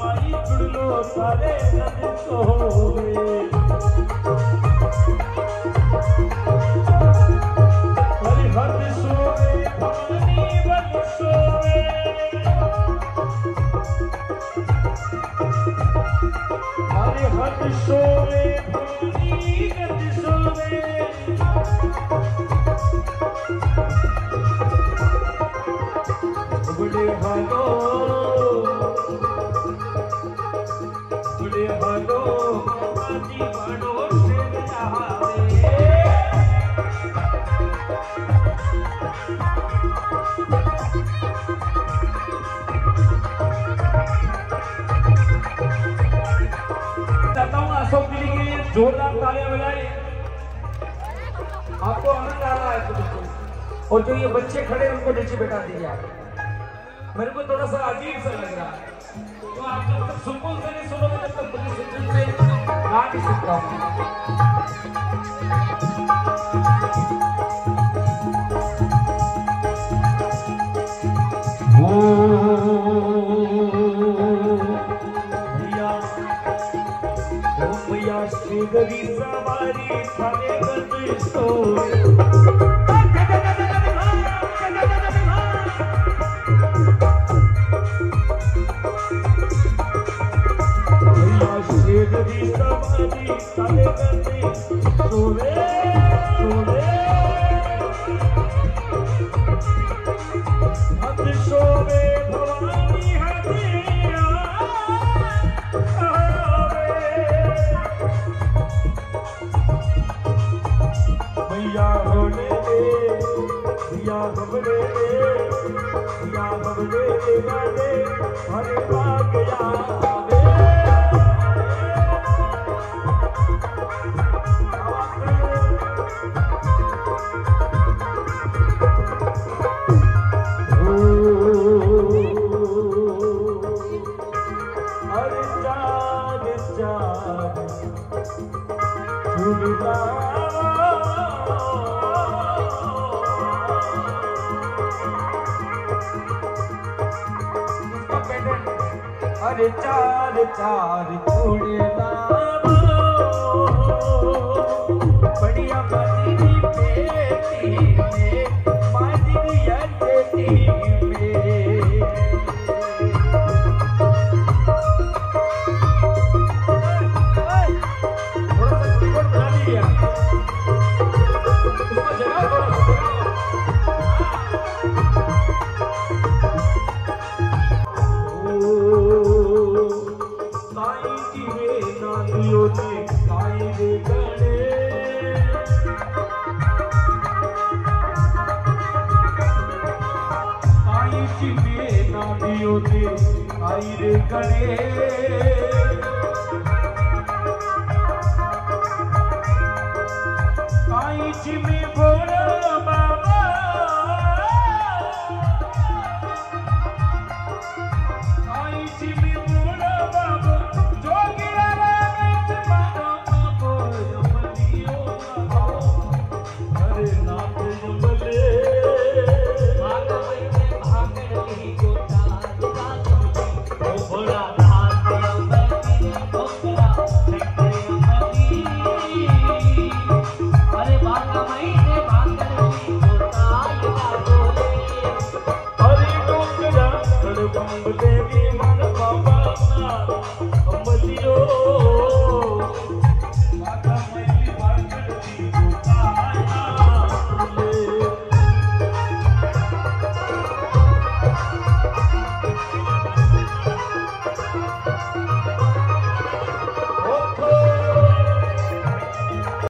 माई टुडलो थारे सारे हद सोवे। जोरदार तालियाँ बजाएँ आपको आनंद आ रहा है तो बिल्कुल और जो ये बच्चे खड़े हैं, उनको नीचे बैठा दीजिए आप मेरे को थोड़ा सा अजीब सा लग रहा तो आप जब तक सुकून से नहीं सुनोगे, तब तक मुझे सुकून से गा नहीं सकता हूँ। गरी सवारी थाने गंद सोए भैया बबले भैया बबले हरे भाग चार चार चूड़ना बढ़िया मदनी बेटी में मदनी बेटी ஆதியோதே ஆயிரு கடே ஆயிச்சி மே